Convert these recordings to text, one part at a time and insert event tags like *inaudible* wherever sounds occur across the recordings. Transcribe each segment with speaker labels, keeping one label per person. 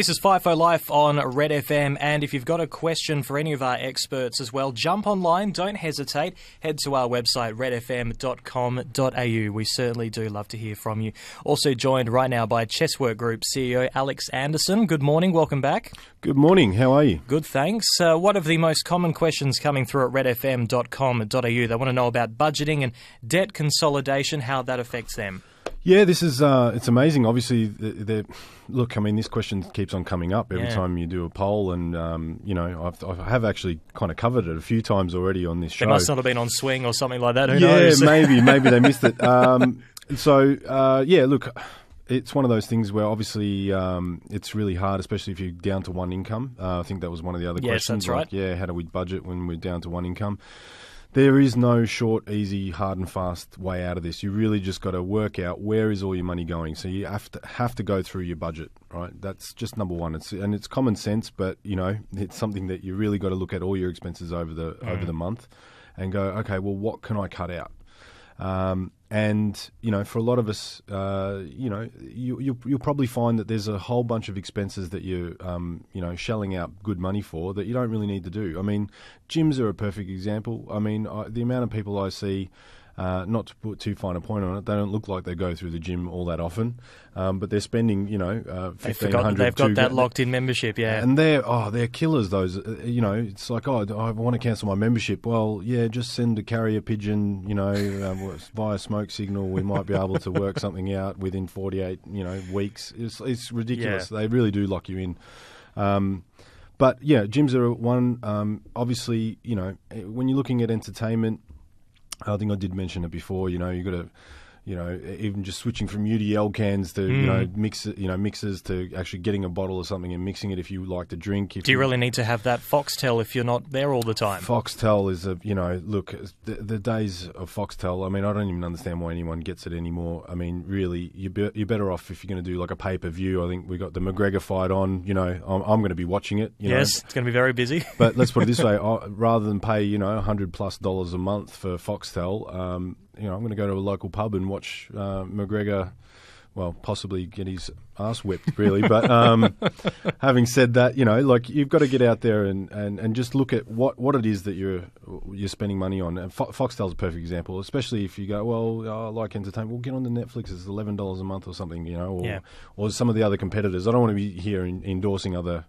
Speaker 1: This is FIFO Life on Red FM, and if you've got a question for any of our experts as well, jump online, don't hesitate. Head to our website, redfm.com.au. We certainly do love to hear from you. Also joined right now by Chesswork Group CEO Alex Anderson. Good morning, welcome back.
Speaker 2: Good morning, how are you?
Speaker 1: Good, thanks. Uh, one of the most common questions coming through at redfm.com.au, they want to know about budgeting and debt consolidation, how that affects them.
Speaker 2: Yeah, this is uh, it's amazing. Obviously, look, I mean, this question keeps on coming up every
Speaker 1: Yeah.
Speaker 2: time you do a poll, and um, you know, I've, I have actually kind of covered it a few times already on this show.
Speaker 1: They must not have been on swing or something like that. Who
Speaker 2: yeah,
Speaker 1: knows? *laughs*
Speaker 2: maybe, maybe they missed it. Um, so, uh, yeah, look, it's one of those things where obviously um, it's really hard, especially if you're down to one income. Uh, I think that was one of the other
Speaker 1: Yes,
Speaker 2: questions.
Speaker 1: that's right.
Speaker 2: like, yeah, how do we budget when we're down to one income? There is no short, easy, hard and fast way out of this. You really just got to work out where is all your money going. So you have to have to go through your budget, right? That's just number one. It's and it's common sense, but you know it's something that you really got to look at all your expenses over the over the month, and go, okay, well, what can I cut out? Um, and you know, for a lot of us, uh, you know, you, you, you'll probably find that there's a whole bunch of expenses that you're, um, you know, shelling out good money for that you don't really need to do. I mean, gyms are a perfect example. I mean, I, the amount of people I see. Uh, not to put too fine a point on it, they don't look like they go through the gym all that often, um, but they're spending, you know, uh, fifteen hundred.
Speaker 1: they've got that locked in membership, yeah.
Speaker 2: And they're oh they're killers. Those uh, you know it's like oh I want to cancel my membership. Well yeah, just send a carrier pigeon. You know *laughs* um, via smoke signal, we might be able to work something out within forty eight you know weeks. It's it's ridiculous.
Speaker 1: Yeah.
Speaker 2: They really do lock you in. Um, but yeah, gyms are one. Um, obviously, you know when you're looking at entertainment, I think I did mention it before. You know, you got to, you know, even just switching from UDL cans to you know mix, you know, mixers to actually getting a bottle or something and mixing it if you like to drink. If
Speaker 1: Do you really need to have that Foxtel if you're not there all the time?
Speaker 2: Foxtel is a, you know, look, the, the days of Foxtel. I mean, I don't even understand why anyone gets it anymore. I mean, really, you be, you're better off if you're going to do like a pay per view. I think we got the McGregor fight on. You know, I'm, I'm going to be watching it. You know.
Speaker 1: yes, it's going to be very busy. *laughs*
Speaker 2: But let's put it this *laughs* way: I, rather than pay, you know, hundred plus dollars a month for Foxtel, um, you know, I'm going to go to a local pub and watch uh, McGregor. Well, possibly get his ass whipped, really. But um, *laughs* having said that, you know, like you've got to get out there and, and, and just look at what, what it is that you're you're spending money on. And Fo- Foxtel's a perfect example, especially if you go, well, I like entertainment. Well, get on the Netflix. It's eleven dollars a month or something, you know, or
Speaker 1: Yeah.
Speaker 2: or some of the other competitors. I don't want to be here in, endorsing other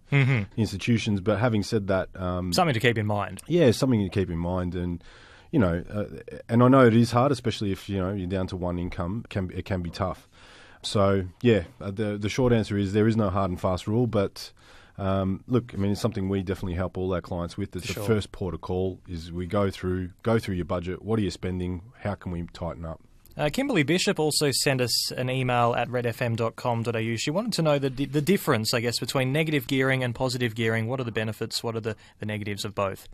Speaker 2: institutions, but having said that, um,
Speaker 1: Something to keep in mind.
Speaker 2: yeah, something to keep in mind, and you know, uh, and I know it is hard, especially if you know you're down to one income. It can be, it can be tough. So yeah, uh, the the short answer is there is no hard and fast rule, but. Um, look, I mean, it's something we definitely help all our clients with. It's
Speaker 1: Sure.
Speaker 2: the first port of call is we go through go through your budget. What are you spending? How can we tighten up?
Speaker 1: Uh, Kimberly Bishop also sent us an email at redfm.com.au. She wanted to know the, the difference, I guess, between negative gearing and positive gearing. What are the benefits? What are the, the negatives of both?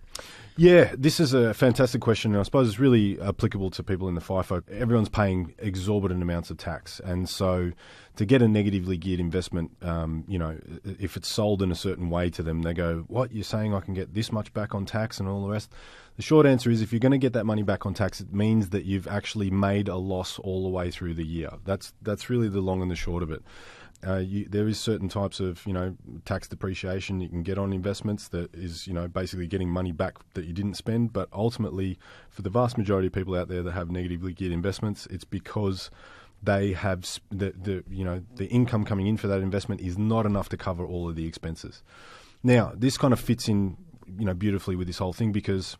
Speaker 2: Yeah, this is a fantastic question, and I suppose it's really applicable to people in the FIFO. Everyone's paying exorbitant amounts of tax, and so to get a negatively geared investment, um, you know, if it's sold in a certain way to them, they go, "What you're saying? I can get this much back on tax and all the rest." The short answer is, if you're going to get that money back on tax, it means that you've actually made a loss all the way through the year. That's that's really the long and the short of it. Uh, you, there is certain types of you know tax depreciation you can get on investments that is you know basically getting money back that you didn't spend. But ultimately, for the vast majority of people out there that have negatively geared investments, it's because they have the, the you know the income coming in for that investment is not enough to cover all of the expenses. Now, this kind of fits in you know beautifully with this whole thing because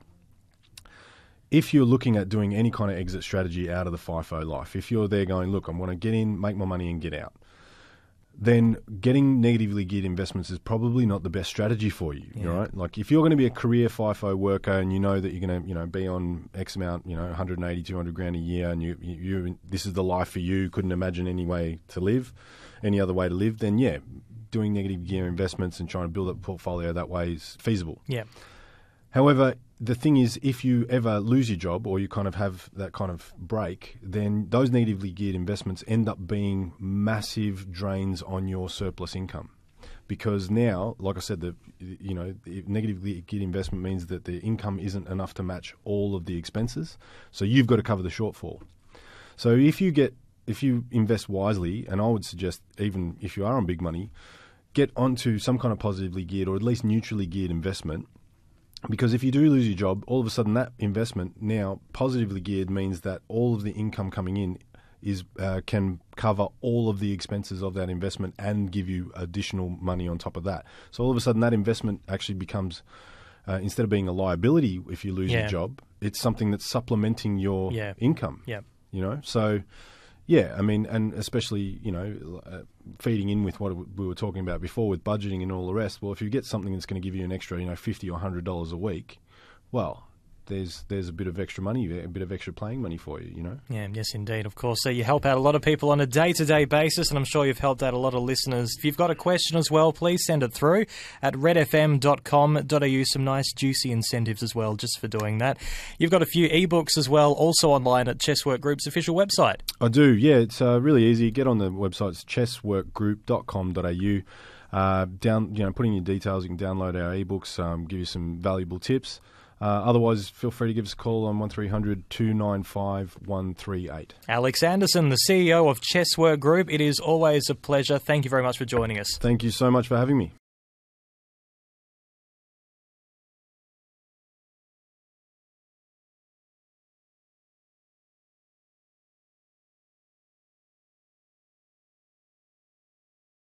Speaker 2: if you're looking at doing any kind of exit strategy out of the FIFO life, if you're there going, look, I want to get in, make my money, and get out, then getting negatively geared investments is probably not the best strategy for you.
Speaker 1: Yeah.
Speaker 2: Right? Like if you're going to be a career FIFO worker and you know that you're going to, you know, be on X amount, you know, 180, 200 grand a year, and you, you, you this is the life for you, couldn't imagine any way to live, any other way to live, then yeah, doing negative gear investments and trying to build up a portfolio that way is feasible.
Speaker 1: Yeah.
Speaker 2: However, the thing is, if you ever lose your job or you kind of have that kind of break, then those negatively geared investments end up being massive drains on your surplus income. Because now, like I said, the you know the negatively geared investment means that the income isn't enough to match all of the expenses, so you've got to cover the shortfall. So if you get if you invest wisely, and I would suggest even if you are on big money, get onto some kind of positively geared or at least neutrally geared investment. Because if you do lose your job, all of a sudden that investment now positively geared means that all of the income coming in is uh, can cover all of the expenses of that investment and give you additional money on top of that. So all of a sudden that investment actually becomes uh, instead of being a liability if you lose
Speaker 1: Yeah.
Speaker 2: your job, it's something that's supplementing your
Speaker 1: Yeah.
Speaker 2: income.
Speaker 1: Yeah.
Speaker 2: You know, so yeah, I mean, and especially you know, uh, feeding in with what we were talking about before with budgeting and all the rest. Well, if you get something that's going to give you an extra, you know, fifty or hundred dollars a week, well, there's there's a bit of extra money, a bit of extra playing money for you. You know.
Speaker 1: Yeah, yes, indeed. Of course. So you help out a lot of people on a day to day basis, and I'm sure you've helped out a lot of listeners. If you've got a question as well, please send it through at redfm.com.au. Some nice, juicy incentives as well just for doing that. You've got a few ebooks as well, also online at Chesswork Group's official website.
Speaker 2: I do, yeah. It's uh, really easy. Get on the website, it's chessworkgroup.com.au. Uh, down, you know, put in your details. You can download our ebooks, um, give you some valuable tips. Uh, otherwise, feel free to give us a call on 1300 295 138.
Speaker 1: Alex Anderson, the CEO of Chesswork Group, it is always a pleasure. Thank you very much for joining us.
Speaker 2: Thank you so much for having me.